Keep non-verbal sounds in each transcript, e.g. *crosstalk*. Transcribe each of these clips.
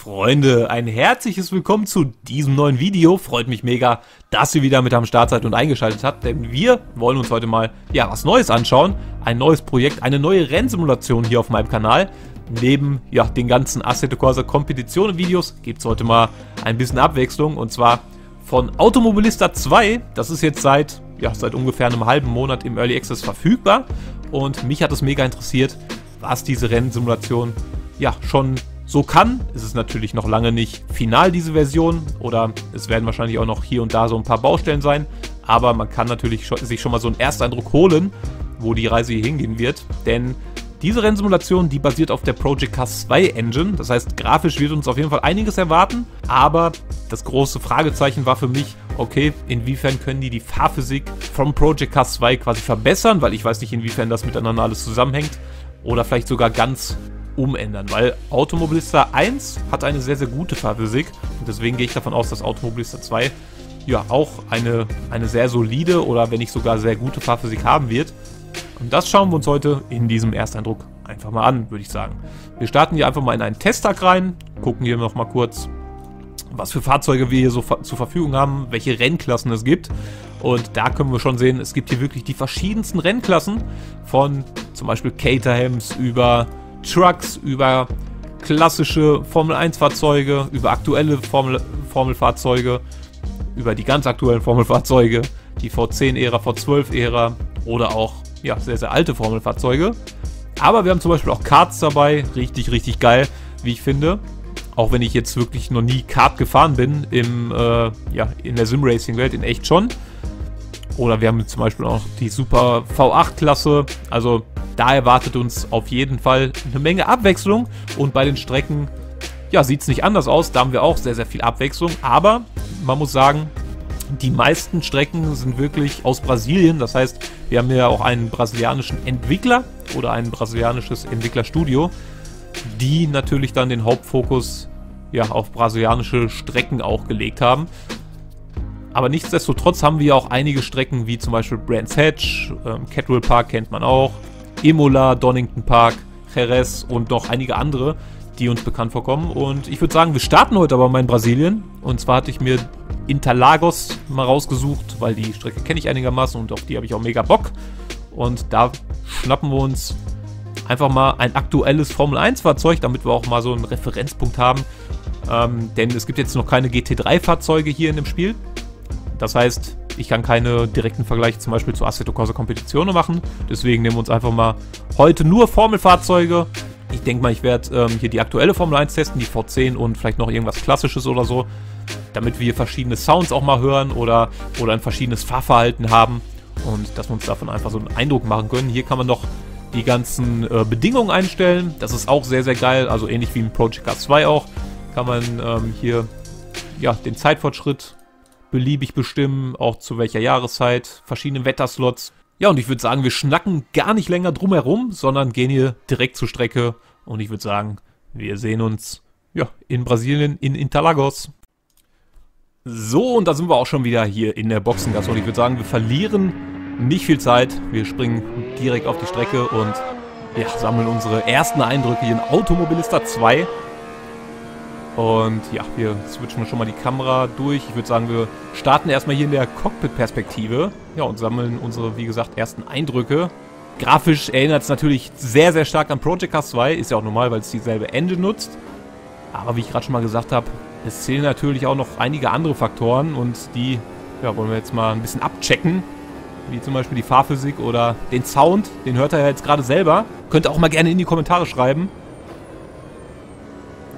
Freunde, ein herzliches Willkommen zu diesem neuen Video. Freut mich mega, dass ihr wieder mit am Start seid und eingeschaltet habt, denn wir wollen uns heute mal ja was Neues anschauen. Ein neues Projekt, eine neue Rennsimulation hier auf meinem Kanal. Neben ja, den ganzen Assetto Corsa Kompetitionen Videos gibt es heute mal ein bisschen Abwechslung und zwar von Automobilista 2. Das ist jetzt seit, ja, seit ungefähr einem halben Monat im Early Access verfügbar und mich hat es mega interessiert, was diese Rennsimulation ja schon so kann. Es ist natürlich noch lange nicht final, diese Version, oder es werden wahrscheinlich auch noch hier und da so ein paar Baustellen sein, aber man kann natürlich schon, sich schon mal so einen Ersteindruck holen, wo die Reise hier hingehen wird, denn diese Rennsimulation, die basiert auf der Project Cars 2 Engine, das heißt, grafisch wird uns auf jeden Fall einiges erwarten, aber das große Fragezeichen war für mich, okay, inwiefern können die die Fahrphysik vom Project Cars 2 quasi verbessern, weil ich weiß nicht, inwiefern das miteinander alles zusammenhängt, oder vielleicht sogar ganz umändern, weil Automobilista 1 hat eine sehr, sehr gute Fahrphysik und deswegen gehe ich davon aus, dass Automobilista 2 ja auch eine, eine sehr solide oder wenn nicht sogar sehr gute Fahrphysik haben wird. Und das schauen wir uns heute in diesem Ersteindruck einfach mal an, würde ich sagen. Wir starten hier einfach mal in einen Testtag rein, gucken hier nochmal kurz, was für Fahrzeuge wir hier so zur Verfügung haben, welche Rennklassen es gibt. Und da können wir schon sehen, es gibt hier wirklich die verschiedensten Rennklassen von zum Beispiel Caterhams über Trucks, über klassische Formel 1 Fahrzeuge, über aktuelle Formel, Formelfahrzeuge, über die ganz aktuellen Formelfahrzeuge, die V10-Ära, V12-Ära oder auch ja, sehr, sehr alte Formelfahrzeuge. Aber wir haben zum Beispiel auch Karts dabei, richtig, richtig geil, wie ich finde. Auch wenn ich jetzt wirklich noch nie Kart gefahren bin, im, äh, ja, in der Sim-Racing-Welt, in echt schon. Oder wir haben zum Beispiel auch die Super V8-Klasse. Also da erwartet uns auf jeden Fall eine Menge Abwechslung. Und bei den Strecken, ja, sieht es nicht anders aus. Da haben wir auch sehr, sehr viel Abwechslung. Aber man muss sagen, die meisten Strecken sind wirklich aus Brasilien. Das heißt, wir haben ja auch einen brasilianischen Entwickler oder ein brasilianisches Entwicklerstudio, die natürlich dann den Hauptfokus ja, auf brasilianische Strecken auch gelegt haben. Aber nichtsdestotrotz haben wir auch einige Strecken, wie zum Beispiel Brands Hatch, ähm, Catwell Park kennt man auch, Imola, Donington Park, Jerez und noch einige andere, die uns bekannt vorkommen. Und ich würde sagen, wir starten heute aber mal in Brasilien. Und zwar hatte ich mir Interlagos mal rausgesucht, weil die Strecke kenne ich einigermaßen und auf die habe ich auch mega Bock. Und da schnappen wir uns einfach mal ein aktuelles Formel 1 Fahrzeug, damit wir auch mal so einen Referenzpunkt haben. Ähm, denn es gibt jetzt noch keine GT3 Fahrzeuge hier in dem Spiel. Das heißt, ich kann keine direkten Vergleiche zum Beispiel zu Assetto Corsa Competizione machen. Deswegen nehmen wir uns einfach mal heute nur Formelfahrzeuge. Ich denke mal, ich werde ähm, hier die aktuelle Formel 1 testen, die V10 und vielleicht noch irgendwas Klassisches oder so, damit wir verschiedene Sounds auch mal hören oder, oder ein verschiedenes Fahrverhalten haben und dass wir uns davon einfach so einen Eindruck machen können. Hier kann man noch die ganzen äh, Bedingungen einstellen. Das ist auch sehr, sehr geil. Also ähnlich wie im Project Cars 2 auch. Kann man ähm, hier ja, den Zeitfortschritt beliebig bestimmen, auch zu welcher Jahreszeit, verschiedene Wetterslots. Ja, und ich würde sagen, wir schnacken gar nicht länger drumherum, sondern gehen hier direkt zur Strecke. Und ich würde sagen, wir sehen uns ja, in Brasilien, in Interlagos. So, und da sind wir auch schon wieder hier in der Boxengasse. Und ich würde sagen, wir verlieren nicht viel Zeit. Wir springen direkt auf die Strecke und ja, sammeln unsere ersten Eindrücke hier in Automobilista 2. Und ja, wir switchen schon mal die Kamera durch. Ich würde sagen, wir starten erstmal hier in der Cockpit-Perspektive. Ja, und sammeln unsere, wie gesagt, ersten Eindrücke. Grafisch erinnert es natürlich sehr, sehr stark an Project Cars 2. Ist ja auch normal, weil es dieselbe Engine nutzt. Aber wie ich gerade schon mal gesagt habe, es zählen natürlich auch noch einige andere Faktoren. Und die ja, wollen wir jetzt mal ein bisschen abchecken. Wie zum Beispiel die Fahrphysik oder den Sound. Den hört er ja jetzt gerade selber. Könnt ihr auch mal gerne in die Kommentare schreiben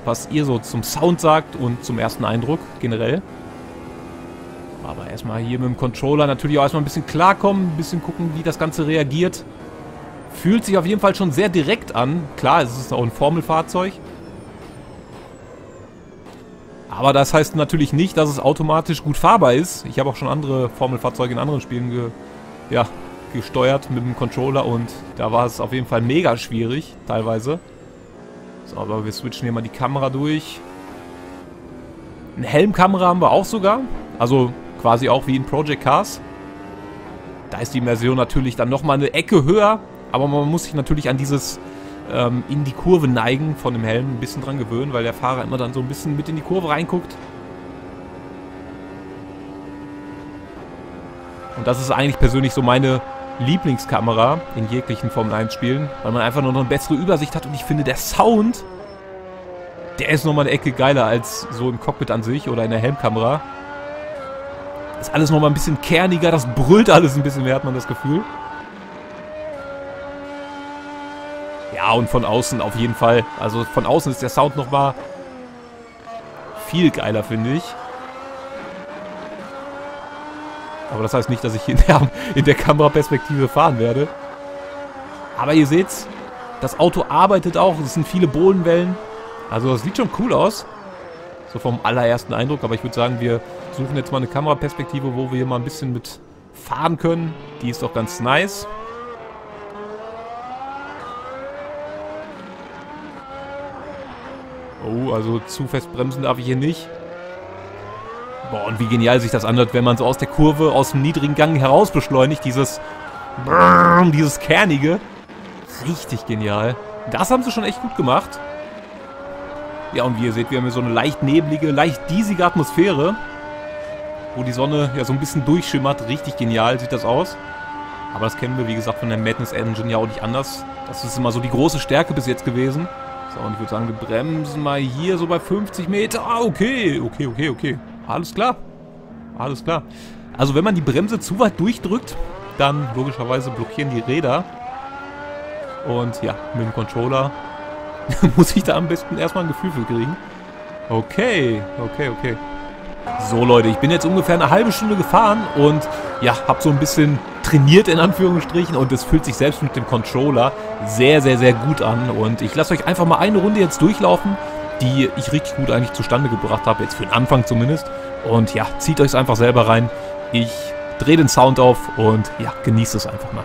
was ihr so zum Sound sagt und zum ersten Eindruck generell. Aber erstmal hier mit dem Controller natürlich auch erstmal ein bisschen klarkommen, ein bisschen gucken, wie das Ganze reagiert. Fühlt sich auf jeden Fall schon sehr direkt an. Klar, es ist auch ein Formelfahrzeug. Aber das heißt natürlich nicht, dass es automatisch gut fahrbar ist. Ich habe auch schon andere Formelfahrzeuge in anderen Spielen ge ja, gesteuert mit dem Controller und da war es auf jeden Fall mega schwierig, teilweise. So, aber wir switchen hier mal die Kamera durch. Eine Helmkamera haben wir auch sogar. Also quasi auch wie in Project Cars. Da ist die Immersion natürlich dann nochmal eine Ecke höher. Aber man muss sich natürlich an dieses ähm, in die Kurve neigen von dem Helm ein bisschen dran gewöhnen, weil der Fahrer immer dann so ein bisschen mit in die Kurve reinguckt. Und das ist eigentlich persönlich so meine Lieblingskamera in jeglichen Formel 1 Spielen, weil man einfach nur noch eine bessere Übersicht hat und ich finde der Sound, der ist nochmal eine Ecke geiler als so im Cockpit an sich oder in der Helmkamera. Ist alles nochmal ein bisschen kerniger, das brüllt alles ein bisschen mehr, hat man das Gefühl. Ja, und von außen auf jeden Fall. Also von außen ist der Sound nochmal viel geiler, finde ich. Aber das heißt nicht, dass ich in der, in der Kameraperspektive fahren werde. Aber ihr seht's, das Auto arbeitet auch. Es sind viele Bohlenwellen. Also das sieht schon cool aus. So vom allerersten Eindruck. Aber ich würde sagen, wir suchen jetzt mal eine Kameraperspektive, wo wir hier mal ein bisschen mit fahren können. Die ist doch ganz nice. Oh, also zu fest bremsen darf ich hier nicht. Boah, und wie genial sich das anhört, wenn man so aus der Kurve, aus dem niedrigen Gang heraus beschleunigt. Dieses, Brrr, dieses Kernige. Richtig genial. Das haben sie schon echt gut gemacht. Ja, und wie ihr seht, wir haben hier so eine leicht neblige, leicht diesige Atmosphäre. Wo die Sonne ja so ein bisschen durchschimmert. Richtig genial sieht das aus. Aber das kennen wir, wie gesagt, von der Madness Engine ja auch nicht anders. Das ist immer so die große Stärke bis jetzt gewesen. So, und ich würde sagen, wir bremsen mal hier so bei 50 Meter. Ah, okay, okay, okay, okay. Alles klar. Alles klar. Also wenn man die Bremse zu weit durchdrückt, dann logischerweise blockieren die Räder. Und ja, mit dem Controller *laughs* muss ich da am besten erstmal ein Gefühl für kriegen. Okay, okay, okay. So Leute, ich bin jetzt ungefähr eine halbe Stunde gefahren und ja, habe so ein bisschen trainiert in Anführungsstrichen und es fühlt sich selbst mit dem Controller sehr, sehr, sehr gut an. Und ich lasse euch einfach mal eine Runde jetzt durchlaufen die ich richtig gut eigentlich zustande gebracht habe, jetzt für den Anfang zumindest. Und ja, zieht euch einfach selber rein. Ich drehe den Sound auf und ja, genießt es einfach mal.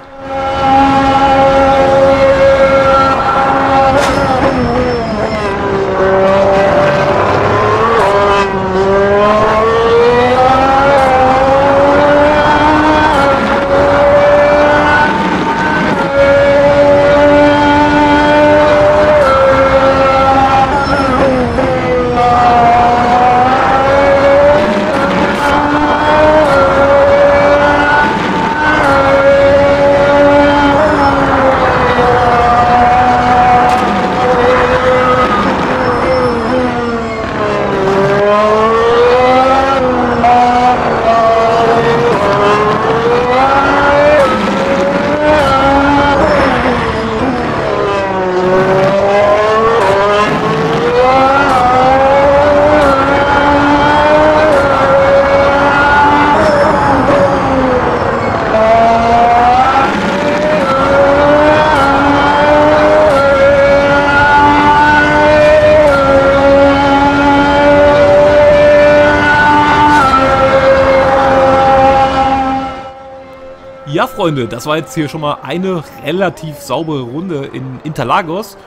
Ja, Freunde, das war jetzt hier schon mal eine relativ saubere Runde in Interlagos.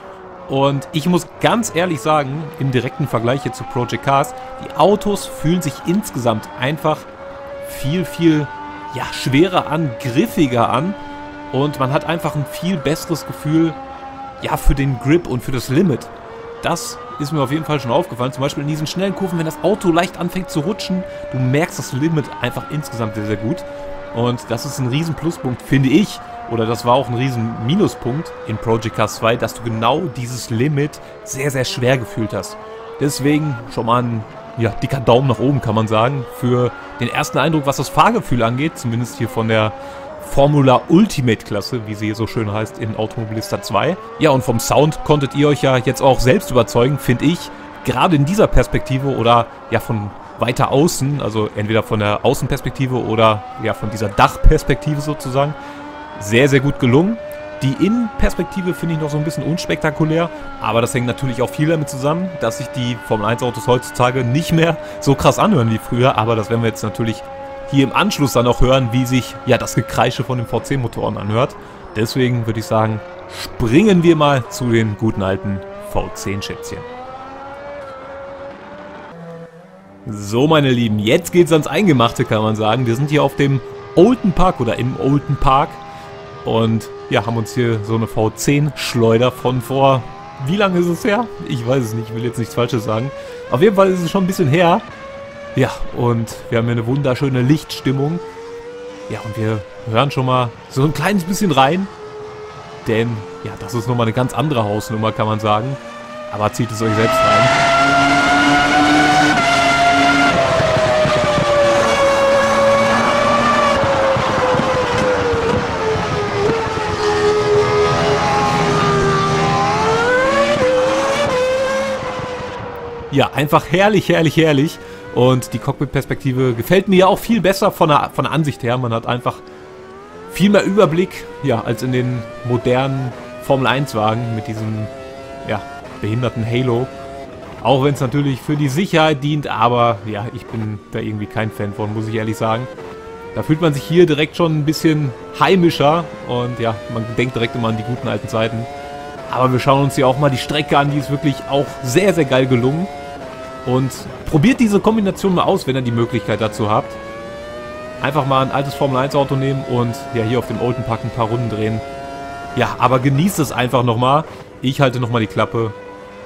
Und ich muss ganz ehrlich sagen, im direkten Vergleich hier zu Project Cars, die Autos fühlen sich insgesamt einfach viel, viel ja, schwerer an, griffiger an. Und man hat einfach ein viel besseres Gefühl ja, für den Grip und für das Limit. Das ist mir auf jeden Fall schon aufgefallen. Zum Beispiel in diesen schnellen Kurven, wenn das Auto leicht anfängt zu rutschen, du merkst das Limit einfach insgesamt sehr, sehr gut. Und das ist ein riesen Pluspunkt, finde ich. Oder das war auch ein riesen Minuspunkt in Project Cars 2, dass du genau dieses Limit sehr, sehr schwer gefühlt hast. Deswegen schon mal ein ja, dicker Daumen nach oben, kann man sagen, für den ersten Eindruck, was das Fahrgefühl angeht. Zumindest hier von der Formula Ultimate Klasse, wie sie hier so schön heißt in Automobilista 2. Ja, und vom Sound konntet ihr euch ja jetzt auch selbst überzeugen, finde ich. Gerade in dieser Perspektive oder ja von weiter außen, also entweder von der Außenperspektive oder ja von dieser Dachperspektive sozusagen, sehr, sehr gut gelungen. Die Innenperspektive finde ich noch so ein bisschen unspektakulär, aber das hängt natürlich auch viel damit zusammen, dass sich die Formel 1 Autos heutzutage nicht mehr so krass anhören wie früher, aber das werden wir jetzt natürlich hier im Anschluss dann auch hören, wie sich ja das Gekreische von den V10-Motoren anhört. Deswegen würde ich sagen, springen wir mal zu den guten alten V10-Schätzchen. So, meine Lieben, jetzt geht's ans Eingemachte, kann man sagen. Wir sind hier auf dem Olden Park oder im Olden Park. Und ja, haben uns hier so eine V10-Schleuder von vor, wie lange ist es her? Ich weiß es nicht, ich will jetzt nichts Falsches sagen. Auf jeden Fall ist es schon ein bisschen her. Ja, und wir haben hier eine wunderschöne Lichtstimmung. Ja, und wir hören schon mal so ein kleines bisschen rein. Denn, ja, das ist nochmal eine ganz andere Hausnummer, kann man sagen. Aber zieht es euch selbst rein. Ja, einfach herrlich, herrlich, herrlich. Und die Cockpit-Perspektive gefällt mir ja auch viel besser von der, von der Ansicht her. Man hat einfach viel mehr Überblick, ja, als in den modernen Formel-1-Wagen mit diesem, ja, behinderten Halo. Auch wenn es natürlich für die Sicherheit dient, aber ja, ich bin da irgendwie kein Fan von, muss ich ehrlich sagen. Da fühlt man sich hier direkt schon ein bisschen heimischer und ja, man denkt direkt immer an die guten alten Zeiten. Aber wir schauen uns hier auch mal die Strecke an, die ist wirklich auch sehr, sehr geil gelungen. Und probiert diese Kombination mal aus, wenn ihr die Möglichkeit dazu habt. Einfach mal ein altes Formel 1 Auto nehmen und ja hier auf dem Olden Park ein paar Runden drehen. Ja, aber genießt es einfach nochmal. Ich halte nochmal die Klappe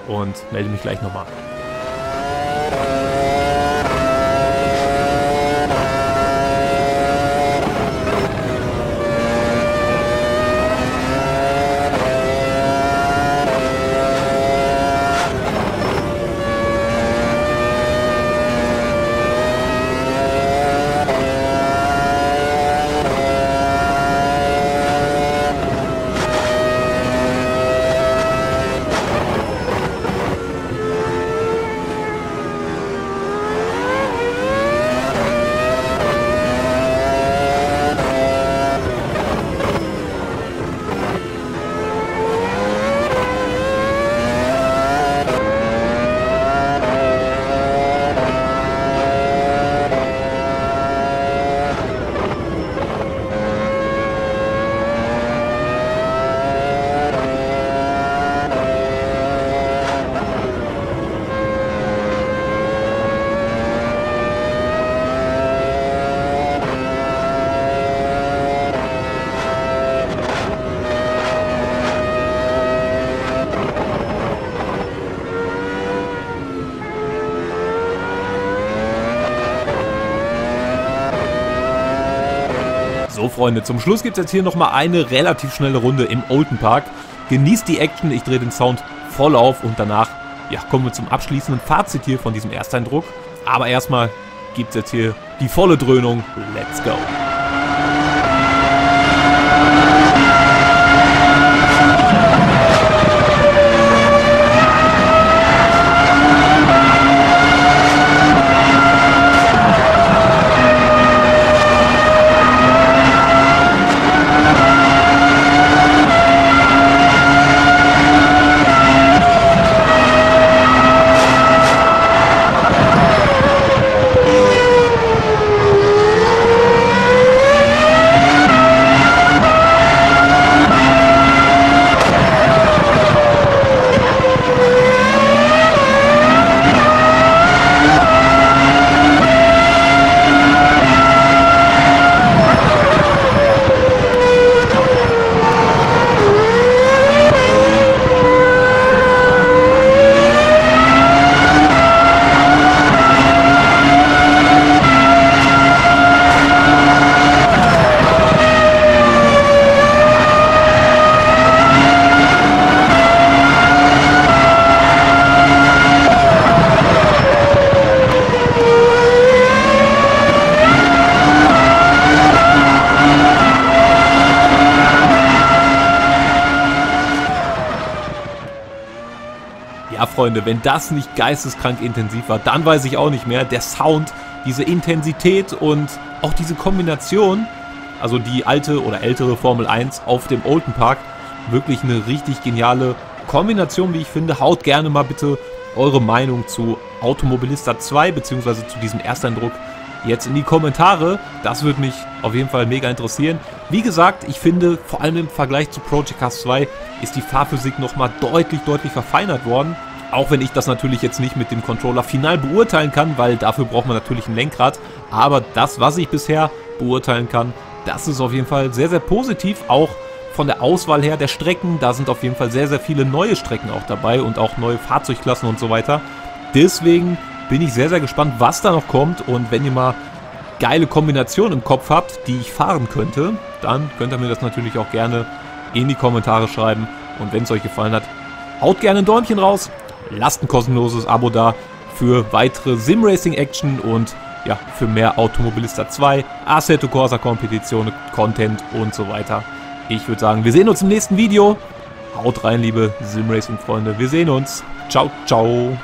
und melde mich gleich nochmal. Freunde, zum Schluss gibt es jetzt hier nochmal eine relativ schnelle Runde im Olden Park. Genießt die Action, ich drehe den Sound voll auf und danach ja, kommen wir zum abschließenden Fazit hier von diesem Ersteindruck. Aber erstmal gibt es jetzt hier die volle Dröhnung. Let's go! Freunde, wenn das nicht geisteskrank intensiv war, dann weiß ich auch nicht mehr. Der Sound, diese Intensität und auch diese Kombination, also die alte oder ältere Formel 1 auf dem Olden Park, wirklich eine richtig geniale Kombination, wie ich finde. Haut gerne mal bitte eure Meinung zu Automobilista 2 bzw. zu diesem Ersteindruck jetzt in die Kommentare. Das würde mich auf jeden Fall mega interessieren. Wie gesagt, ich finde, vor allem im Vergleich zu Project Cars 2 ist die Fahrphysik nochmal deutlich, deutlich verfeinert worden. Auch wenn ich das natürlich jetzt nicht mit dem Controller final beurteilen kann, weil dafür braucht man natürlich ein Lenkrad. Aber das, was ich bisher beurteilen kann, das ist auf jeden Fall sehr, sehr positiv. Auch von der Auswahl her der Strecken, da sind auf jeden Fall sehr, sehr viele neue Strecken auch dabei und auch neue Fahrzeugklassen und so weiter. Deswegen bin ich sehr, sehr gespannt, was da noch kommt und wenn ihr mal geile Kombinationen im Kopf habt, die ich fahren könnte, dann könnt ihr mir das natürlich auch gerne in die Kommentare schreiben und wenn es euch gefallen hat, haut gerne ein Däumchen raus, lasst ein kostenloses Abo da für weitere Sim-Racing-Action und ja, für mehr Automobilista 2, Assetto Corsa Kompetition, Content und so weiter. Ich würde sagen, wir sehen uns im nächsten Video. Haut rein, liebe Sim-Racing-Freunde. Wir sehen uns. Ciao, ciao.